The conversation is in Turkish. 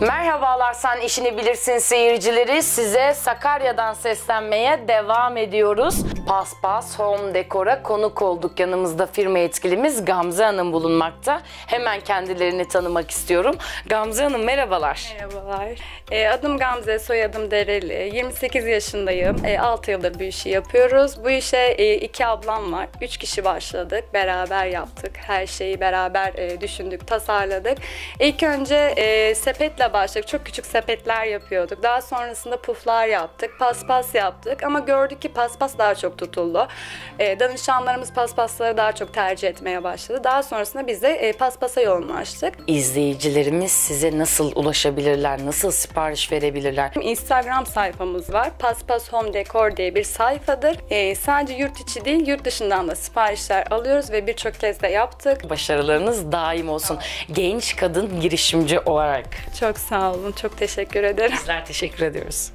Merhabalar Sen işini Bilirsin seyircileri. Size Sakarya'dan seslenmeye devam ediyoruz. Paspas Home Dekor'a konuk olduk. Yanımızda firma yetkilimiz Gamze Hanım bulunmakta. Hemen kendilerini tanımak istiyorum. Gamze Hanım merhabalar. Merhabalar. Ee, adım Gamze, soyadım Dereli. 28 yaşındayım. 6 yıldır bu işi yapıyoruz. Bu işe e, iki ablam var. 3 kişi başladık. Beraber yaptık. Her şeyi beraber e, düşündük, tasarladık. İlk önce e, sepetle başladık. Çok küçük sepetler yapıyorduk. Daha sonrasında puflar yaptık. Paspas yaptık. Ama gördük ki paspas daha çok tutuldu. E, danışanlarımız paspasları daha çok tercih etmeye başladı. Daha sonrasında biz de e, paspasa yoğunlaştık. İzleyicilerimiz size nasıl ulaşabilirler, nasıl sipariş verebilirler? Instagram sayfamız var. Paspas Home Decor diye bir sayfadır. Ee, sadece yurt içi değil, yurt dışından da siparişler alıyoruz ve birçok kez de yaptık. Başarılarınız daim olsun. Genç kadın girişimci olarak. Çok sağ olun, çok teşekkür ederim. Bizler teşekkür ediyoruz.